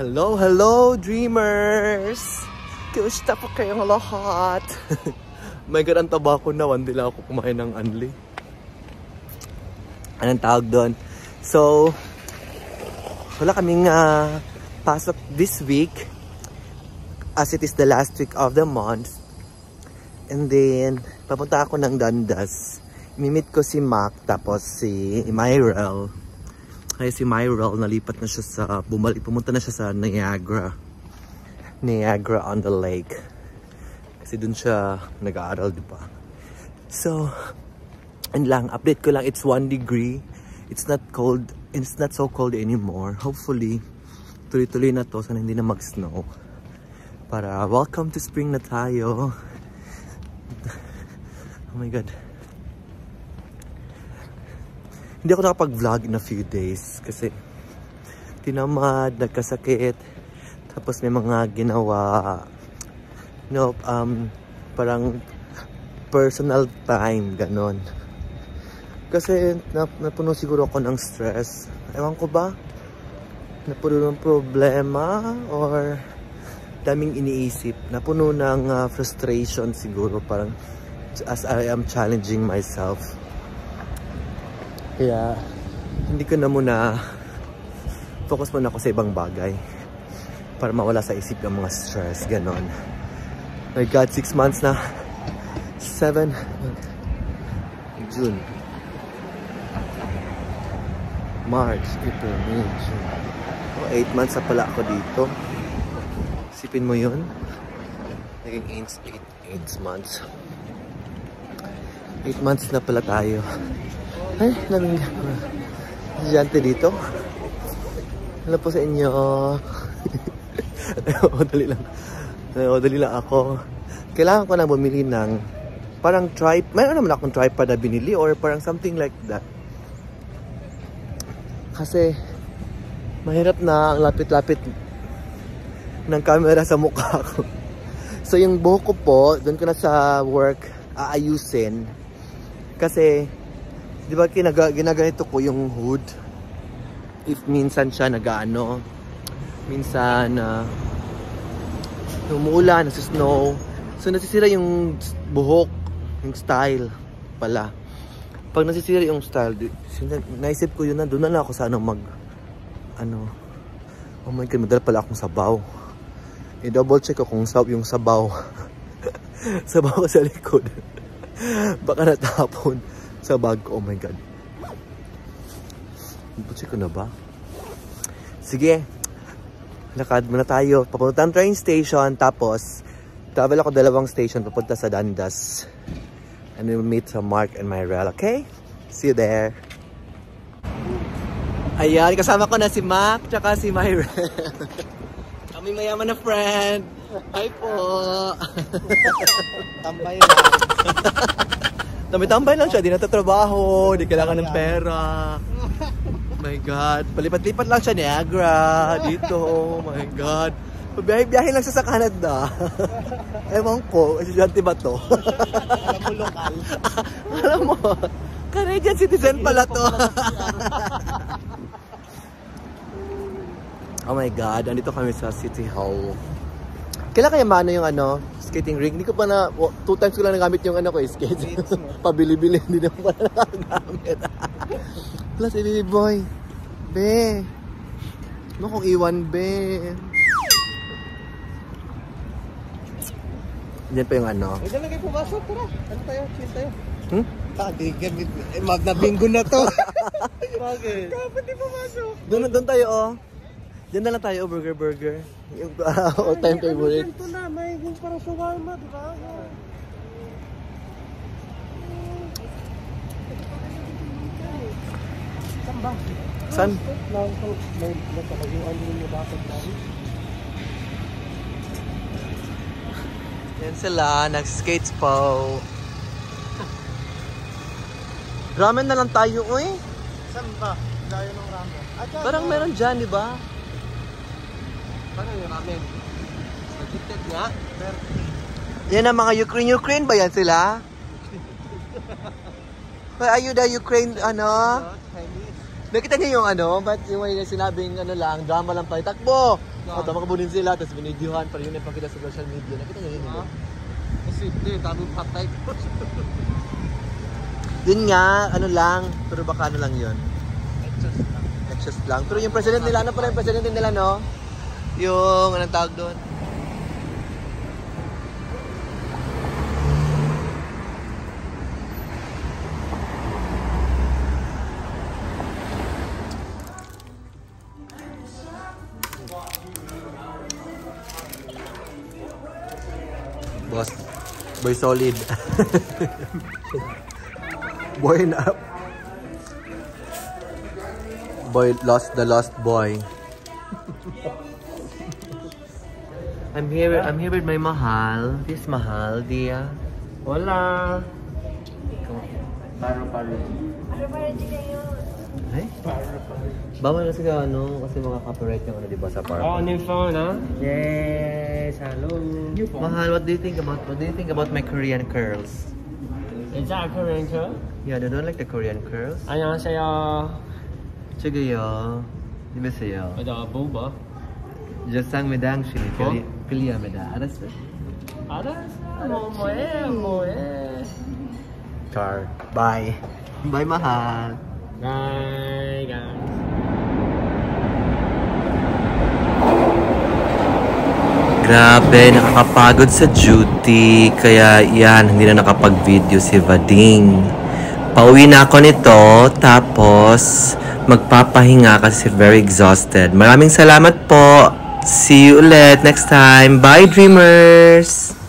Hello, hello, dreamers! Kumusta po kayong lahat? My God, ang taba ko na. Hindi lang ako kumain ng anli. Anong tawag doon? So, wala kaming uh, pasok this week as it is the last week of the month. And then, papunta ako ng Dundas. Mimit ko si Mac, tapos si Myrel. Kaya si Myrel, nalipat na siya sa, bumalik, pumunta na siya sa Niagara. Niagara on the lake. Kasi dun siya nag-aaral, di ba? So, and lang, update ko lang, it's 1 degree. It's not cold, it's not so cold anymore. Hopefully, tuloy-tuloy na to, sana hindi na mag-snow. Para, welcome to spring na tayo. Oh my God. Hindi ako nakapag-vlog in a few days kasi tinamad, nagkasakit, tapos may mga ginawa, you know, um, parang personal time, ganon. Kasi nap napuno siguro ako ng stress. Ewan ko ba? Napuno ng problema or daming iniisip. Napuno ng uh, frustration siguro parang as I am challenging myself. Kaya, hindi ko na muna focus muna ako sa ibang bagay para mawala sa isip ng mga stress, ganon. My God, 6 months na. 7 June. March, April, May, June. Oh, 8 months na pala ako dito. Isipin mo yun? Naging 8, 8 months. 8 months na pala tayo. Ay, naming estudyante dito. Hello po sa inyo. o, dali lang. O, dali lang ako. Kailangan ko na bumili ng parang tripod. Mayroon naman akong tripod na binili or parang something like that. Kasi mahirap na ang lapit-lapit ng camera sa mukha ko. So yung buhok ko po, doon ko na sa work aayusin kasi, di ba kinaga, ginaganito ko yung hood? If minsan siya nagaano, minsan uh, umuulan, nasa snow. So nasisira yung buhok, yung style pala. Pag nasisira yung style, naisip ko yun na, doon na lang ako sa ano mag, ano, oh my god, madala pala akong sabaw. I-double check ko kung sab yung sabaw. sabaw sa likod. Baka natapon sa bag ko. Oh my God. Butsi ko na ba? Sige. Lakad muna tayo. Papunta ang train station. Tapos, travel ako dalawang station papunta sa Dundas. And we'll meet sa Mark and Myrel. Okay? See you there. Ayan, kasama ko na si Mac tsaka si Myrel. Kami mayaman na friend. Hi po. Tambay lang. Tambay-tambay lang siya, di natatrabaho, di kailangan ng pera. my God. Palipat-lipat lang siya Niagara, dito. Oh my God. Biyahe-biyahe lang siya sa Canada. Ewan ko, estudyante ba to? Alam mo lokal. Alam mo, Canadian citizen pala to. oh my God, andito kami sa City Hall. Kailan kaya mano yung ano, skating ring? Hindi ko pa na, oh, two times ko lang nagamit yung ano ko, eh, skate. Pabili-bili, hindi na pa nagagamit. Plus, si baby boy. Be. Ano kung iwan, be? Yan pa yung ano. Ay, dyan lang kayo pumasok. Tara. Ano tayo? Chill tayo. Hmm? Tadi, ganit. Eh, mag na bingo na to. Bakit? Kapag di pumasok. Doon, doon tayo, oh. Diyan na lang tayo, burger, burger. Yung uh, all time favorite. Ito na, may yung parang shawarma, di ba? Saan ba? San? Lang to, may nagkakayuan ninyo bakit namin. Yan sila, nag-skates po. Ramen na lang tayo, uy. Saan ba? Layo ng ramen. Parang meron dyan, di ba? Parang yung ramen. Nga. Meron. Yan ang mga Ukraine. Ukraine ba yan sila? Why are you the Ukraine, ano? Nakita niyo yung ano? Ba't yung may sinabing ano lang, drama lang tayo. Takbo! Oh, tama kabunin sila, tapos binidyohan para yun ipakita sa social media. Nakita niyo yun? Ha? yun? Posible, dami patay ko. Yun nga, ano lang, pero baka ano lang yun. Just lang. Extras lang. Pero yung president nila, ano pala yung president nila, no? Yung, anong tawag doon? Boss, boy solid. boy na Boy lost the lost boy. I'm here I'm here with my mahal. This mahal, dia. Wala. Paro-paro. Ay? Bawal kasi ka ano, kasi mga copyright yung ano, di ba, sa park. Oh, new phone, ha? Yes, hello. New Mahal, what do you think about, what do you think about my Korean curls? Is that a Korean girl? Yeah, they don't like the Korean curls. 안녕하세요. 저기요. 이메세요. 나 뭐봐? 저쌍매당 씨. 어? 필 Piliamida. Aras ba? Aras na. Momoe, moe. Char. Bye. Bye, mahal. Bye, guys. Grabe, nakakapagod sa duty. Kaya yan, hindi na nakapag-video si Vading. Pauwi na ako nito, tapos magpapahinga kasi very exhausted. Maraming salamat po See you ulit next time. Bye, dreamers!